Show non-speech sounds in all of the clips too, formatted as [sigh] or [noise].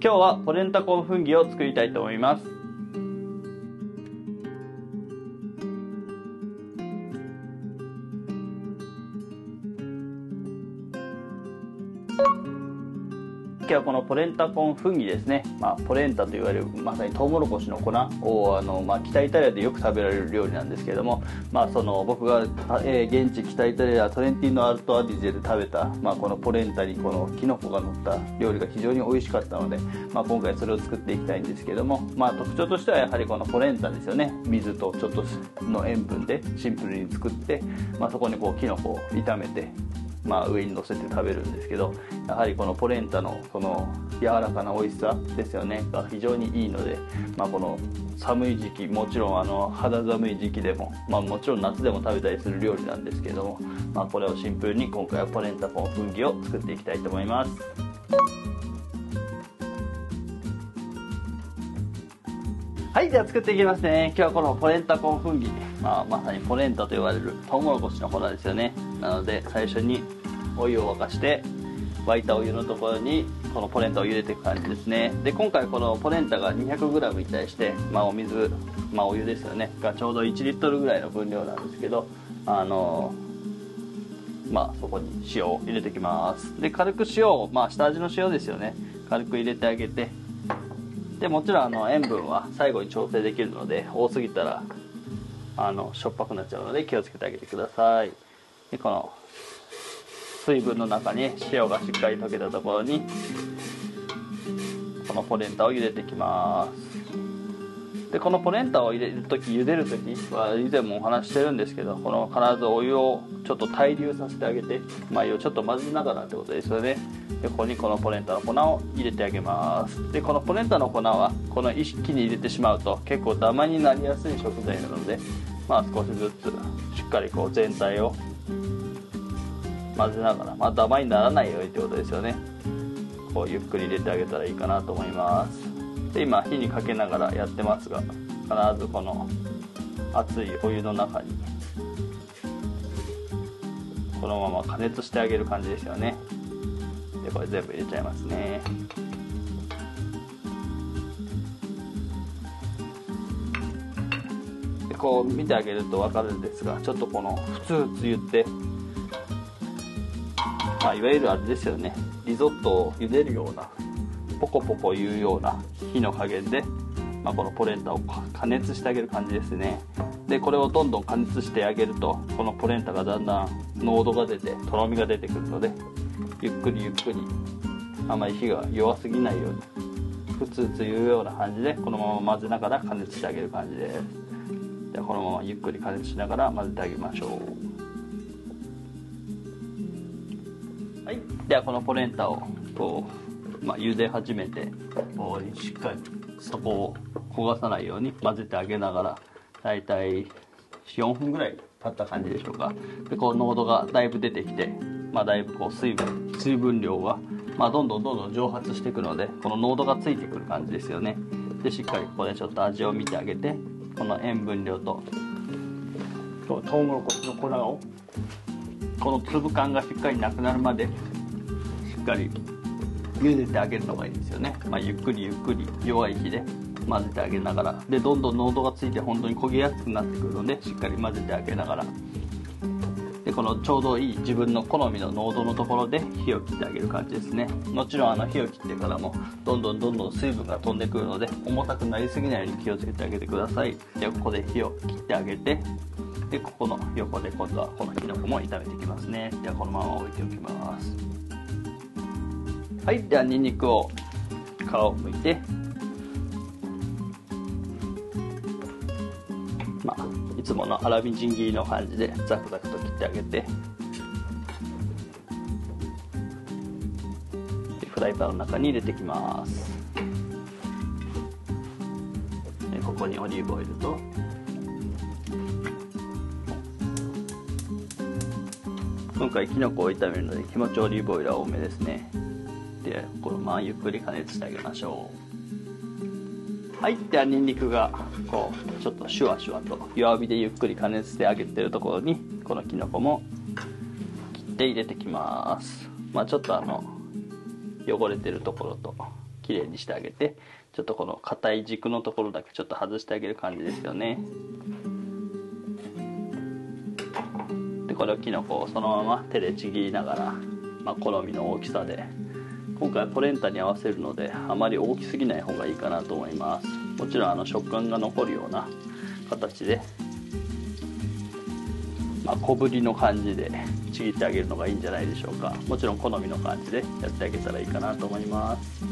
今日はポレンタコンフンギを作りたいと思います。ポレンタコン粉儀ですね、まあ、ポレンタといわれるまさにトウモロコシの粉をあの、まあ、北イタリアでよく食べられる料理なんですけれども、まあ、その僕が、えー、現地北イタリアトレンティーノ・アルト・アディゼで食べた、まあ、このポレンタにこのキノコが乗った料理が非常に美味しかったので、まあ、今回それを作っていきたいんですけれども、まあ、特徴としてはやはりこのポレンタですよね。水とちょっとの塩分でシンプルに作って、まあ、そこにこうキノコを炒めてまあ、上に乗せて食べるんですけどやはりこのポレンタのその柔らかな美味しさですよねが非常にいいので、まあ、この寒い時期もちろんあの肌寒い時期でも、まあ、もちろん夏でも食べたりする料理なんですけども、まあ、これをシンプルに今回はポレンタコン粉儀を作っていきたいと思います。はいでは作っていきますね。今日はこのポレンタコン粉儀、まあ、まさにポレンタと言われるトウモロコシの粉ですよね。なので最初にお湯を沸かして沸いたお湯のところにこのポレンタを入れていく感じですね。で今回このポレンタが 200g に対して、まあ、お水、まあ、お湯ですよね。がちょうど1リットルぐらいの分量なんですけどあのまあそこに塩を入れていきます。で軽く塩を、まあ、下味の塩ですよね。軽く入れてあげて。でもちろんあの塩分は最後に調整できるので多すぎたらあのしょっぱくなっちゃうので気をつけてあげてください。でこの水分の中に塩がしっかり溶けたところにこのポレンタを入れていきます。でこのポレンタを入れる時茹でる時は以前もお話ししてるんですけどこの必ずお湯をちょっと対流させてあげて、まあ、ちょっと混ぜながらってことですよね。でここにこのポレンタの粉を入れてあげます。でこのポレンタの粉はこの一気に入れてしまうと結構ダマになりやすい食材なのでまあ少しずつしっかりこう全体を混ぜながら、まあ、ダマにならないようにってことですよね。こうゆっくり入れてあげたらいいかなと思います。で今火にかけながらやってますが必ずこの熱いお湯の中にこのまま加熱してあげる感じですよね。でこれ全部入れちゃいますね。こう見てあげると分かるんですがちょっとこのふつふつ言ってまあ、いわゆるあれですよね。リゾットを茹でるようなポコポコいうような火の加減で、まあ、このポレンタを加熱してあげる感じですね。でこれをどんどん加熱してあげるとこのポレンタがだんだん濃度が出てとろみが出てくるのでゆっくりゆっくりあまり火が弱すぎないようにふつふついうような感じでこのまま混ぜながら加熱してあげる感じです。ではこのままゆっくり加熱しながら混ぜてあげましょう。はい、ではこのポレンタをこう、まあ、茹で始めてこうしっかりそこを焦がさないように混ぜてあげながらだいたい4分ぐらい経った感じでしょうか。でこう濃度がだいぶ出てきて、まあ、だいぶこう水分水分量が、まあ、どんどんどんどん蒸発していくのでこの濃度がついてくる感じですよね。でしっかりここでちょっと味を見てあげてこの塩分量と。トウモロコシの粉を。この粒感がしっかりなくなるまでしっかり茹でてあげるのがいいですよね、まあ、ゆっくりゆっくり弱い火で混ぜてあげながら。でどんどん濃度がついて本当に焦げやすくなってくるのでしっかり混ぜてあげながら。でこのちょうどいい自分の好みの濃度のところで火を切ってあげる感じですね。もちろんあの火を切ってからもどんどんどんどん水分が飛んでくるので重たくなりすぎないように気をつけてあげてください。ではここで火を切ってあげて。でここの横で今度はこのきのこも炒めていきますね。ではこのまま置いておきます。はい。ではにんにくを皮をむいてつもの粗みじん切りの感じでザクザクと切ってあげてフライパンの中に入れてきます。ここにオリーブオイルと今回きのこを炒めるので気持ちオリーブオイルは多めですね。でこのままゆっくり加熱してあげましょう。はいではにんにくがこうちょっとシュワシュワと弱火でゆっくり加熱してあげてるところにこのきのこも切って入れてきます。まあちょっとあの汚れてるところときれいにしてあげてちょっとこの硬い軸のところだけちょっと外してあげる感じですよね。でこれをきのこをそのまま手でちぎりながら、まあ、好みの大きさで今回ポレンタに合わせるのであまり大きすぎない方がいいかなと思います。もちろんあの食感が残るような形で、まあ、小ぶりの感じでちぎってあげるのがいいんじゃないでしょうか。もちろん好みの感じでやってあげたらいいかなと思います。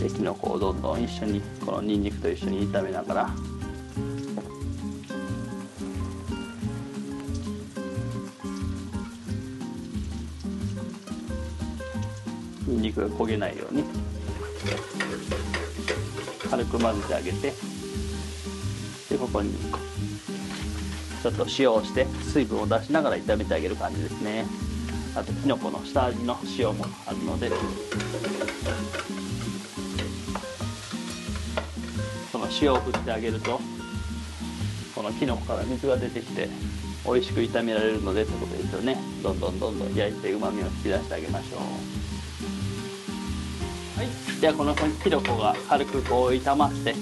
できのこをどんどん一緒にこのにんにくと一緒に炒めながらにんにくが焦げないように。軽く混ぜてあげて。でここにちょっと塩をして水分を出しながら炒めてあげる感じですね。あときのこの下味の塩もあるので。その塩を振ってあげるとこのきのこから水が出てきて美味しく炒められるのでってことですよね。どんどんどんどん焼いてうまみを引き出してあげましょう。ではこのきのこが軽くこう炒まって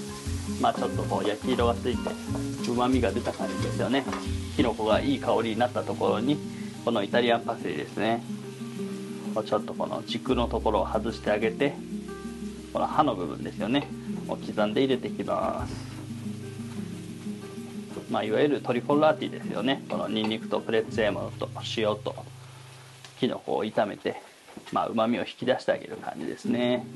まあちょっとこう焼き色がついてうまみが出た感じですよね。きのこがいい香りになったところにこのイタリアンパセリですね。ちょっとこの軸のところを外してあげてこの刃の部分ですよね。を刻んで入れていきます。まあいわゆるトリフォラーティですよね。このニンニクとプレッツェーモと塩ときのこを炒めてまあ旨味を引き出してあげる感じですね。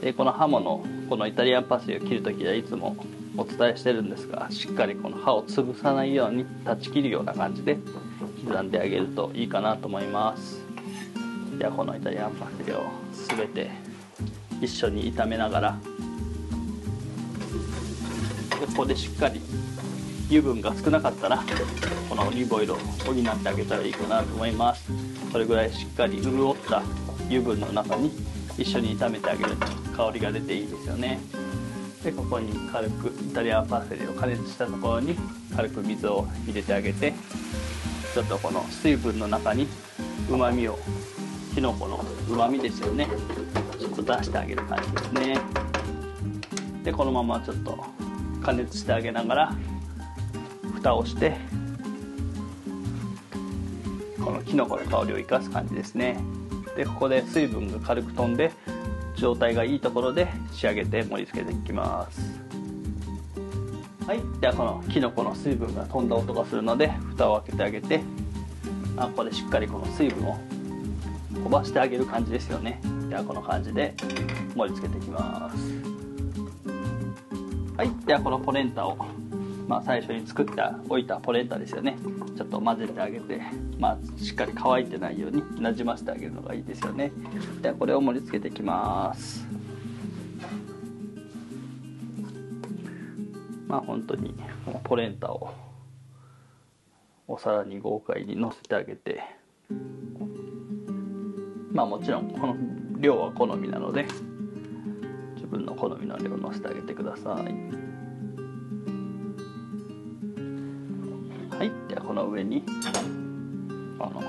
でこの刃物このイタリアンパセリを切る時はいつもお伝えしてるんですがしっかりこの刃を潰さないように断ち切るような感じで刻んであげるといいかなと思います。ではこのイタリアンパセリを全て一緒に炒めながらここでしっかり油分が少なかったらこのオリーブオイルを補ってあげたらいいかなと思います。それぐらいしっかり潤った油分の中に一緒に炒めてあげると香りが出ていいですよね。でここに軽くイタリアンパセリを加熱したところに軽く水を入れてあげてちょっとこの水分の中にうまみをきのこのうまみですよね。ちょっと出してあげる感じですね。でこのままちょっと加熱してあげながら蓋をしてこのきのこの香りを生かす感じですね。でここで水分が軽く飛んで状態がいいところで仕上げて盛り付けていきます。はい。ではこのきのこの水分が飛んだ音がするので蓋を開けてあげてあここでしっかりこの水分を飛ばしてあげる感じですよね。ではこの感じで盛り付けていきます。はい。ではこのポレンタをまあ、最初に作っておいたポレンタですよね。ちょっと混ぜてあげて、まあ、しっかり乾いてないようになじませてあげるのがいいですよね。ではこれを盛り付けていきます。まあ本当にポレンタをお皿に豪快にのせてあげて。まあもちろんこの量は好みなので自分の好みの量をのせてあげてください。の上にあの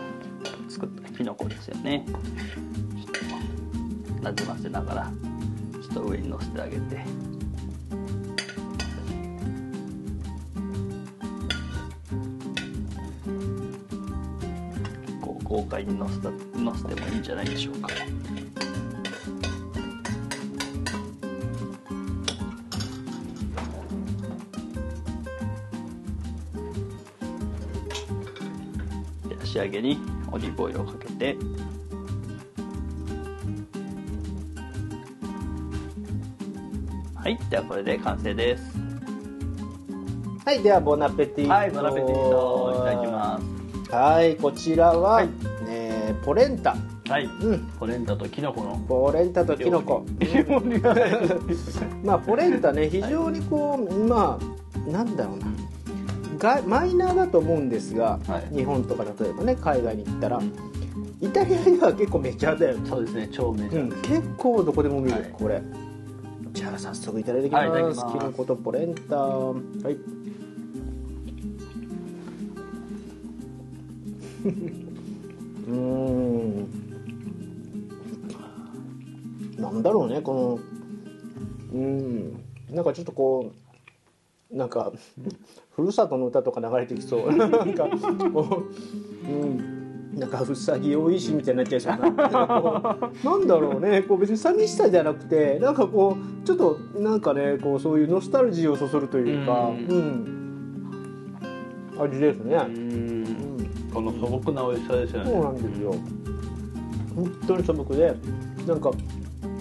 作ったきのこですよね。ちょっとなじませながらちょっと上にのせてあげて。こう豪快にのせたのせてもいいんじゃないでしょうか。仕上げにオリーブオイルをかけて。はいではこれで完成です。はいではボナペティはいボナペティといただきます。はいこちらは、はい。ねポレンタ。はい、うん。ポレンタとキノコの。ポレンタとキノコ。[laughs] まあポレンタね非常にこう、まあなんだろうながマイナーだと思うんですが、はい。日本とか例えばね海外に行ったら、イタリアでは結構メジャーだよね、そうですね超メジャうんーです、結構どこでも見る、はい。これ。じゃあ早速いただいていきます,、はいます。キノコとポレンタはい。[laughs] うーん。なんだろうねこの。うん。なんかちょっとこうなんかふるさとの歌とか流れてきそう。[laughs] なんかこううん。なんかうさぎおいしいみたいになっちゃいそうな。[laughs] なんだろうね。こう別に寂しさじゃなくてなんかこうちょっとなんかねこうそういうノスタルジーをそそるというかううん。ん、味ですね、うん。うん。この素朴な美味しさですよそうねなんですよ。本当に素朴でなんか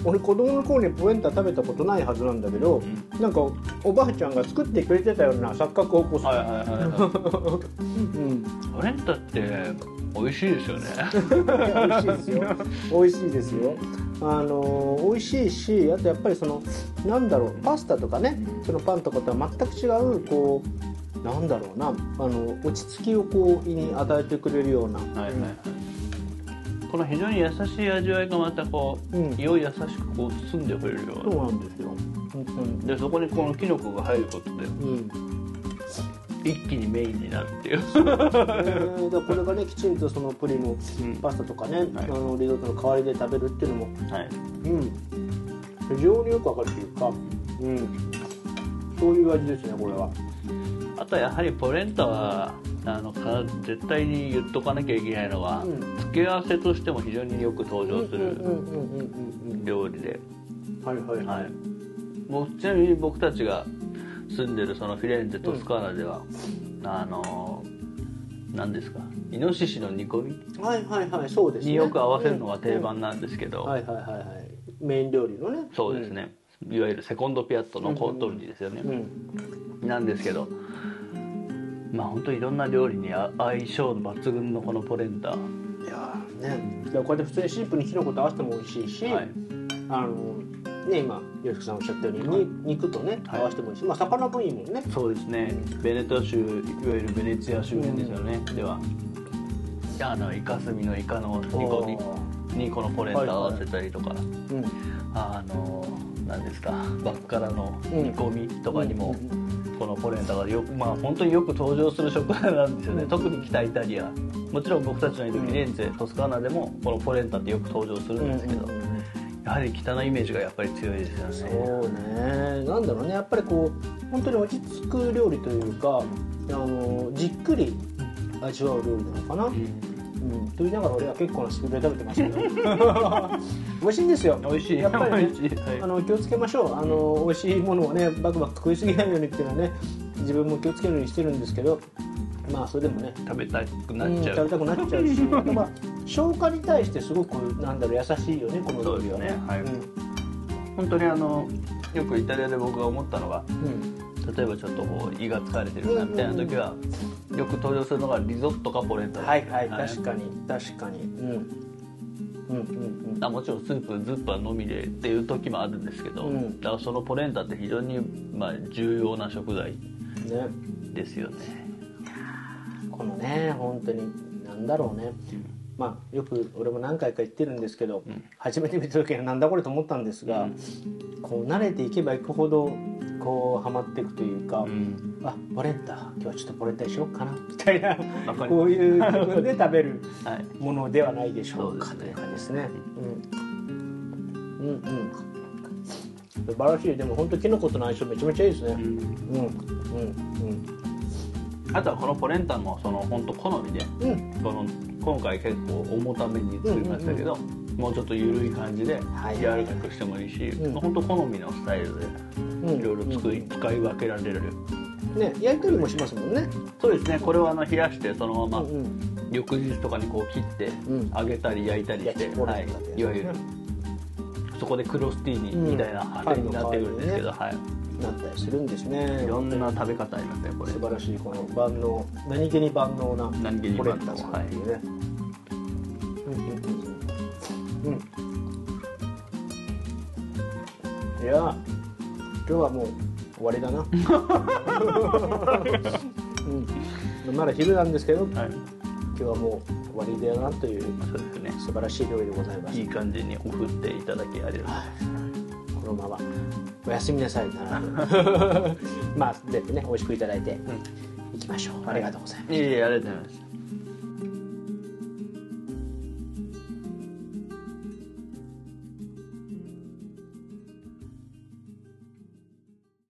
俺子供の頃にポエンタ食べたことないはずなんだけど、なんかおばあちゃんが作ってくれてたような錯覚を起こす、はいはいはいはうん、いポレンタって美味しいですよね。美味しいですよ。美味しいですよ。あの美味しいしあとやっぱりそのなんだろうパスタとかねそのパンとかとは全く違うこうなんだろうなあの落ち着きをこう胃に与えてくれるような、はいはいはい。この非常に優しい味わいがまたこう、うん。胃を優しくこう包んでくれるようそうななんですよ本当にでそこにこのキノコが入ることでうん一気にメインになるっていう。えーこれがねきちんとそのプリンパスタとかね、はい。あのリゾットの代わりで食べるっていうのも、はい。うん、非常によくわかるというか、うん、そういう味ですねこれは。あとはやはりポレンタはあのか絶対に言っとかなきゃいけないのは、うん。付け合わせとしても非常によく登場するうんうんうんうんうん料理で、はいはいははいい。もうちなみに僕たちが住んでるそのフィレンツェトスカーナでは、あの何ですか？イノシシの煮込み？はいはいはいそうですね。によく合わせるのが定うん番なんですけど、はいはいはいはい。メイン料理のね。そうですね、いわゆるセコンドピアットのコートルですよね、うん。なんですけどまあ本当いろんな料理にあ相性抜群のこのポレンタ、いやーね。こうやって普通にシンプルにキノコと合わせても美味しいし、はい、あのね今吉木さんおっしゃったように、に肉とねはい。合わせてもいいし、まあ魚もいいもんね。そうですね。ベネト州いわゆるベネツィア周辺ですよね、では。あのイカスミのイカの煮込み。にこのポレンタ合わせたりとか、うん。あの何ですか。バッカラの煮込みとかにもこのポレンタがよくまあ本当によく登場する食材なんですよね、うん。特に北イタリア。もちろん僕たちのいるフィレンツェトスカーナでもこのポレンタってよく登場するんですけど、うんやはり北のイメージがやっぱり強いですよね。そうね。なんだろうね。やっぱりこう本当に落ち着く料理というかあのじっくり味わう料理なのかな、うん。うん。と言いながら俺は結構なスピードで食べてますけど。[laughs] 美味しいんですよ。美味しい。やっぱりねはい。あの気をつけましょう。あの美味しいものをねバクバク食いすぎないようにっていうのはね自分も気をつけるようにしてるんですけどまあそれでもね。食べたくなっちゃう、うん食べたくなっちゃうし。[laughs] あとまあ消化に対してすごくなんだろう優しいよねこの料理はね。ねはい。本当にあのよくイタリアで僕が思ったのがうん。例えばちょっとこう胃が疲れてるなみたいな時はよく登場するのがリゾットかポレンタですはいはい。確かに確かに。うん。うんうんうん。あもちろんスープズッパーのみでっていう時もあるんですけど、うん。だからそのポレンタって非常に、まあ、重要な食材ね。ですよねこのね本当になんだろうね。まあよく俺も何回か言ってるんですけど、ん。初めて見た時はなんだこれと思ったんですが、うん。こう慣れていけばいくほどこうハマっていくというか、うん。あポレンタ今日はちょっとポレンタにしようかなみたいなこういう気分で食べる [laughs] はい。ものではないでしょうかそうですね。という感じですね。うん、うん、うん。素晴らしい。でも本当キノコとの相性めちゃめちゃいいですね。うん。うん、うん、あとはこのポレンタもその本当好みでうん、の今回結構重ために作りましたけど、もうちょっと緩い感じではい。柔らかくしてもいいし、うん。本当好みのスタイルでうん。いろいろ使い分けられる。ね、焼いたりもしますもんね。そうですね。これはあの冷やしてそのままうん、うん。翌日とかにこう切ってうん。揚げたり焼いたりして、焼きポはい。いわゆるそこでクロスティーニみたいな派手になってくるんですけど、はい、なったりするんですね。いろんな食べ方ありますねこれ素晴らしいこの万能、何気に万能な何気に万能っていうね。うん、うん、うん、うん。いやー、今日はもう終わりだな。[laughs] うん、まだ昼なんですけど、はい、今日はもう終わりだなというそうですね素晴らしい料理でございますい。い感じに送っていただきありがとうございますこのままおやすみなさいな。[laughs] まあでね美味しくいただいていきましょう、ありがとうございます。いえいえありがとうございます